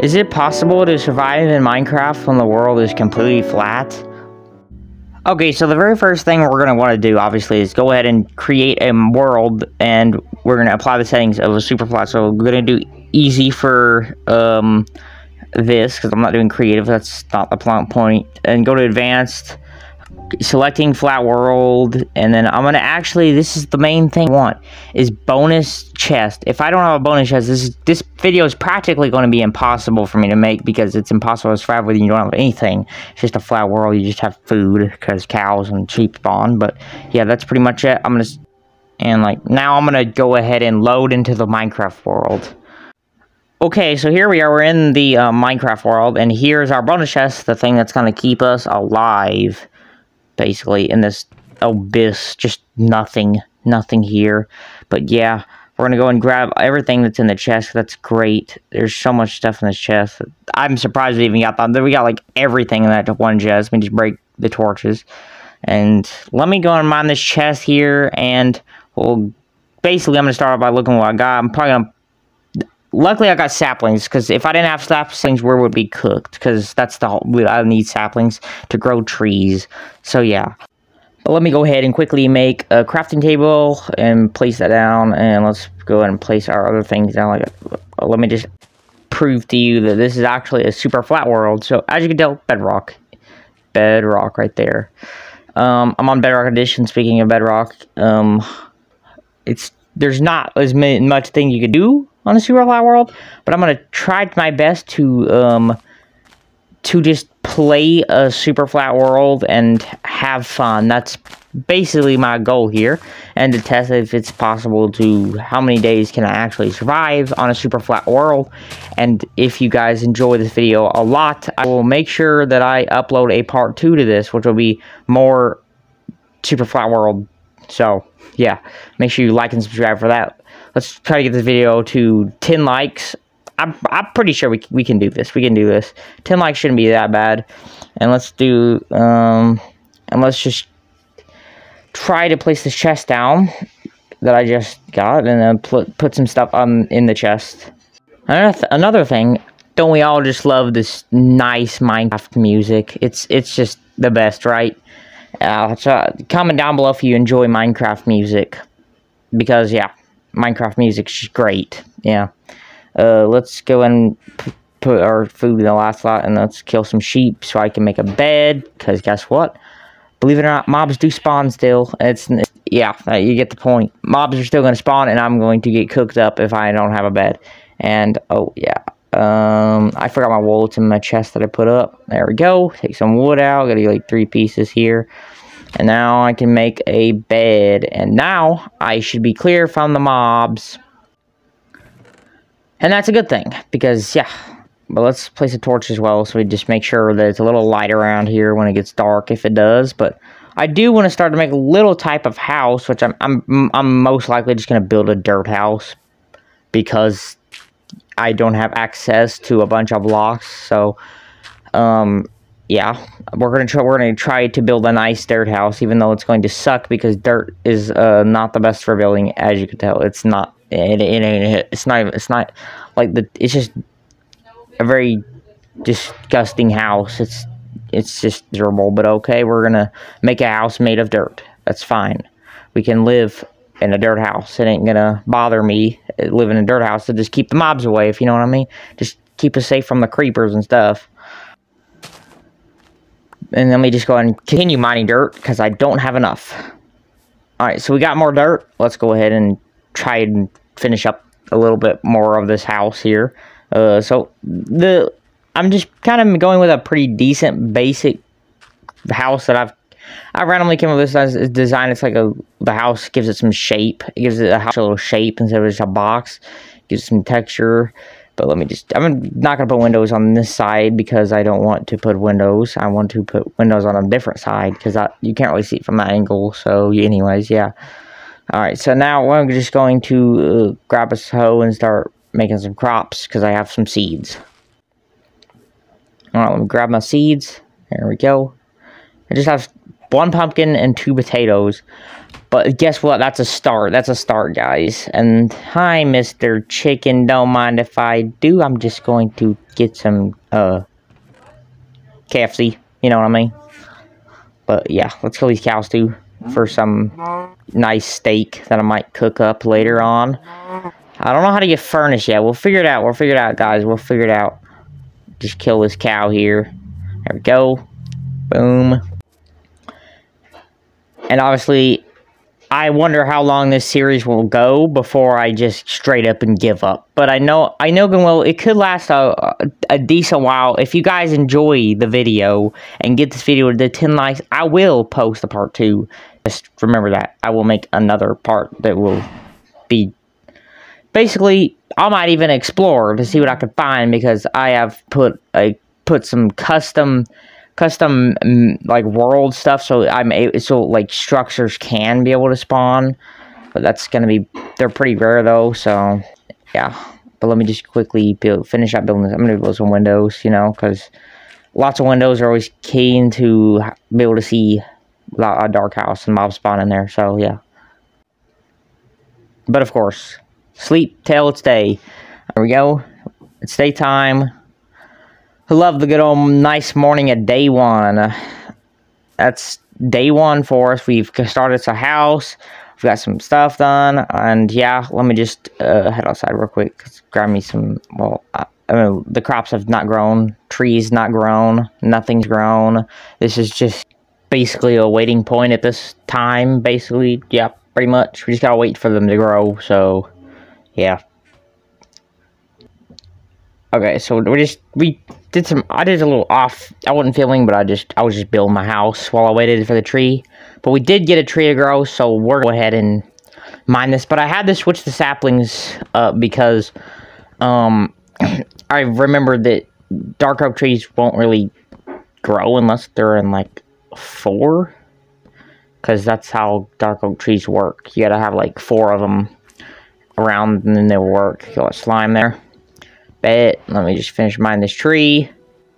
Is it possible to survive in Minecraft when the world is completely flat? Okay, so the very first thing we're going to want to do, obviously, is go ahead and create a world, and we're going to apply the settings of a super flat. So we're going to do easy for um, this, because I'm not doing creative, that's not the point. point, and go to advanced, selecting flat world and then I'm gonna actually this is the main thing I want is bonus chest. If I don't have a bonus chest this is, this video is practically going to be impossible for me to make because it's impossible to survive with you. Don't have anything. It's just a flat world. You just have food because cows and sheep spawn. But yeah that's pretty much it. I'm gonna and like now I'm gonna go ahead and load into the Minecraft world. Okay, so here we are. We're in the uh, Minecraft world, and here's our bonus chest, the thing that's going to keep us alive basically, in this abyss. Just nothing. Nothing here. But yeah, we're gonna go and grab everything that's in the chest. That's great. There's so much stuff in this chest. I'm surprised we even got that. We got like everything in that one chest. We just break the torches. And let me go and mine this chest here. And well, basically, I'm gonna start off by looking what I got. I'm probably gonna Luckily, I got saplings, because if I didn't have saplings, where would be cooked? Because that's the whole, I need saplings to grow trees. So, yeah. But let me go ahead and quickly make a crafting table and place that down. And let's go ahead and place our other things down. Like, uh, let me just prove to you that this is actually a super flat world. So, as you can tell, bedrock. Bedrock right there. Um, I'm on Bedrock Edition, speaking of Bedrock. Um, it's There's not as much thing you could do on the Super Flat World, but I'm gonna try my best to um to just play a Super Flat World and have fun. That's basically my goal here, and to test if it's possible to how many days can I actually survive on a Super Flat World. And if you guys enjoy this video a lot, I will make sure that I upload a part two to this, which will be more Super Flat World. So yeah, make sure you like and subscribe for that let's try to get this video to 10 likes. I'm, I'm pretty sure we, we can do this. We can do this. 10 likes shouldn't be that bad. And let's do, um, and let's just try to place this chest down that I just got and then put, put some stuff on in the chest. Another, th another thing, don't we all just love this nice Minecraft music? It's, it's just the best, right? Uh, so comment down below if you enjoy Minecraft music. Because, yeah, Minecraft music's great. Yeah. Uh, let's go and put our food in the last slot and let's kill some sheep so I can make a bed. Because guess what? Believe it or not, mobs do spawn still. It's, it's yeah, uh, you get the point. Mobs are still going to spawn and I'm going to get cooked up if I don't have a bed. And, oh, yeah. Um, I forgot my. It's in my chest that I put up. There we go. Take some wood out. Got to like three pieces here. And now I can make a bed. And now I should be clear from the mobs. And that's a good thing. Because, yeah. But let's place a torch as well. So we just make sure that it's a little light around here when it gets dark. If it does. But I do want to start to make a little type of house. Which I'm, I'm, I'm most likely just going to build a dirt house. Because I don't have access to a bunch of blocks. So, um, yeah, we're gonna try. We're gonna try to build a nice dirt house, even though it's going to suck because dirt is uh, not the best for building. As you can tell, it's not. It, it, it, it's not. It's not like the. It's just a very disgusting house. It's it's just miserable. But okay, we're gonna make a house made of dirt. That's fine. We can live in a dirt house. It ain't gonna bother me uh, living in a dirt house to just keep the mobs away. If you know what I mean. Just keep us safe from the creepers and stuff and let me just go and continue mining dirt because I don't have enough. Alright, so we got more dirt. Let's go ahead and try and finish up a little bit more of this house here. Uh, so, the I'm just kind of going with a pretty decent, basic house that I've I randomly came up with this design. It's like a the house gives it some shape. It gives it a house a little shape instead of just a box. It gives some texture. But let me just, I'm not going to put windows on this side because I don't want to put windows. I want to put windows on a different side because you can't really see it from that angle. So anyways, yeah. Alright, so now I'm just going to uh, grab a hoe and start making some crops because I have some seeds. Alright, let me grab my seeds. There we go. I just have one pumpkin and two potatoes. But guess what? That's a start. That's a start, guys. And hi, Mr. Chicken. Don't mind if I do. I'm just going to get some, uh, KFC. You know what I mean? But yeah, let's kill these cows too for some nice steak that I might cook up later on. I don't know how to get furnished yet. We'll figure it out. We'll figure it out, guys. We'll figure it out. Just kill this cow here. There we go. Boom. And obviously, I wonder how long this series will go before I just straight up and give up. But I know, I know, well, it could last a, a decent while. If you guys enjoy the video and get this video to 10 likes, I will post a part 2. Just remember that. I will make another part that will be... Basically, I might even explore to see what I can find because I have put a put some custom custom mm, like world stuff so i'm so like structures can be able to spawn but that's gonna be they're pretty rare though so yeah. But let me just quickly build finish up building this. I'm gonna build some windows you know because lots of windows are always keen to be able to see a dark house and mob spawn in there so yeah. But of course sleep till it's day. There we go. It's daytime love the good old nice morning at day one. that's day one for us. We've started a house. We've got some stuff done. And yeah, let me just uh, head outside real quick. Grab me some, well, I, I mean, the crops have not grown. Trees not grown. Nothing's grown. This is just basically a waiting point at this time. Basically, yeah, pretty much. We just gotta wait for them to grow. So, yeah. Okay, so we just, we did some, I did a little off, I wasn't feeling, but I just, I was just building my house while I waited for the tree. But we did get a tree to grow, so we're go ahead and mine this. But I had to switch the saplings up because, um, I remember that dark oak trees won't really grow unless they're in, like, four. Because that's how dark oak trees work. You gotta have, like, four of them around, and then they'll work. You got slime there bet. Let me just finish mining this tree.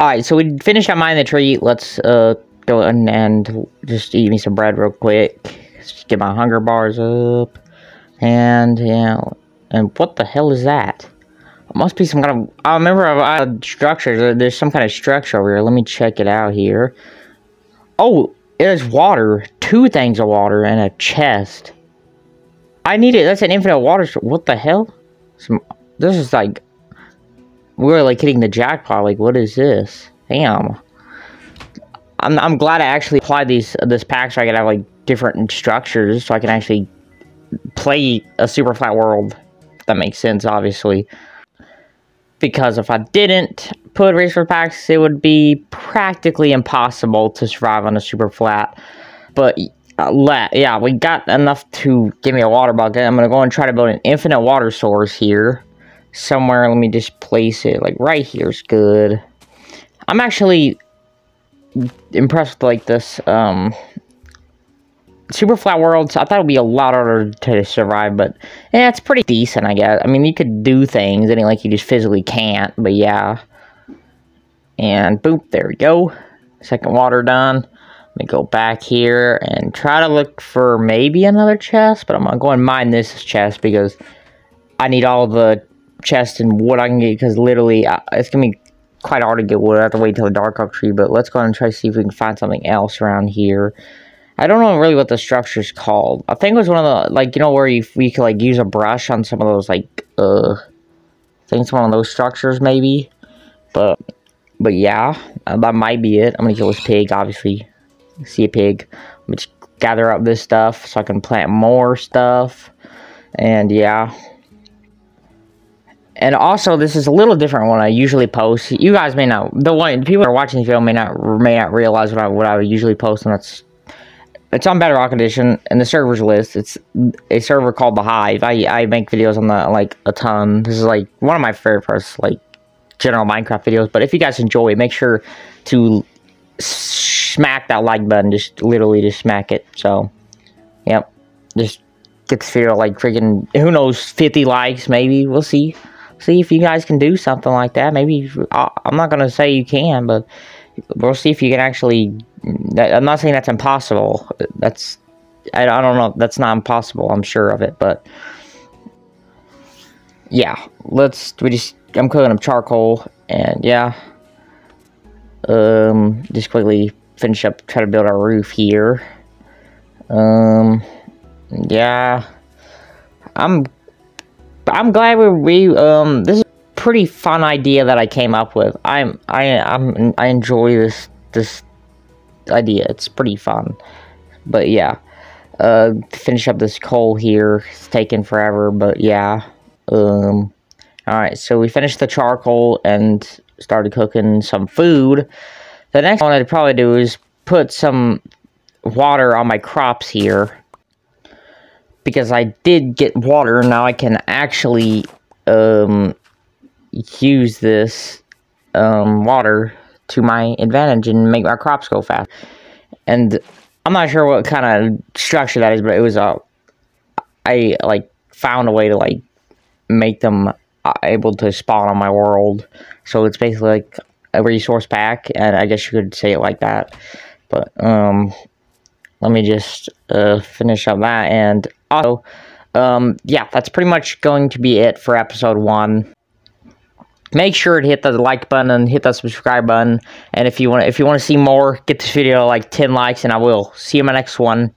Alright, so we finished out mining the tree. Let's uh, go and, and just eat me some bread real quick. Just get my hunger bars up. And, yeah. And what the hell is that? It must be some kind of... I remember had structure. There's some kind of structure over here. Let me check it out here. Oh, there's water. Two things of water and a chest. I need it. That's an infinite water. What the hell? Some... This is like we're like hitting the jackpot. Like, what is this? Damn. I'm, I'm glad I actually applied these this pack so I can have like different structures so I can actually play a super flat world. that makes sense, obviously. Because if I didn't put racer packs, it would be practically impossible to survive on a super flat. But uh, yeah, we got enough to give me a water bucket. I'm gonna go and try to build an infinite water source here somewhere. Let me just place it. Like, right here is good. I'm actually impressed with, like, this, um... Super Flat Worlds, I thought it would be a lot harder to survive, but yeah, it's pretty decent, I guess. I mean, you could do things, and like you just physically can't, but yeah. And boop, there we go. Second water done. Let me go back here and try to look for maybe another chest, but I'm gonna go and mine this chest because I need all the chest and what I can get because literally uh, it's gonna be quite hard to get wood. I have to wait till the dark oak tree, but let's go and try to see if we can find something else around here. I don't know really what the structure is called. I think it was one of the like you know where you we could like use a brush on some of those like uh I think it's one of those structures maybe. But but yeah, uh, that might be it. I'm gonna kill this pig, obviously. See a pig. Me just gather up this stuff so I can plant more stuff. And yeah. And also, this is a little different when I usually post. You guys may not, the one people are watching the video may not may not realize what I what I usually post, and that's it's on Bedrock Edition and the servers list. It's a server called the Hive. I I make videos on that like a ton. This is like one of my favorite first like general Minecraft videos. But if you guys enjoy, make sure to smack that like button. Just literally just smack it. So, yep, just get this video like freaking who knows 50 likes maybe. We'll see see if you guys can do something like that. Maybe, I'm not going to say you can, but we'll see if you can actually I'm not saying that's impossible. That's I, don't know. That's not impossible. I'm sure of it, but yeah. Let's we just I'm cooking up charcoal and yeah. Um, just quickly finish up, try to build our roof here. Um, yeah. I'm I'm glad we, we um this is a pretty fun idea that I came up with. I'm I I'm I enjoy this this idea. It's pretty fun. But yeah. Uh finish up this coal here. It's taking forever, but yeah. Um Alright, so we finished the charcoal and started cooking some food. The next one I'd probably do is put some water on my crops here because I did get water. Now I can actually um, use this um, water to my advantage and make my crops go fast. And I'm not sure what kind of structure that is, but it was a. Uh, I like found a way to like make them uh, able to spawn on my world. So it's basically like a resource pack, and I guess you could say it like that. But um, let me just uh, finish up that and also um, yeah that's pretty much going to be it for episode one. Make sure to hit the like button and hit that subscribe button. And if you want if you want to see more get this video like 10 likes and i will. See you in my next one